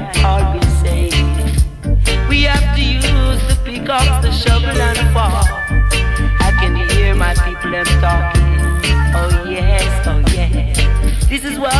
can always say. We have to use the pick up the shovel and fall. I can hear my people them talking. Oh yes, oh yes. This is what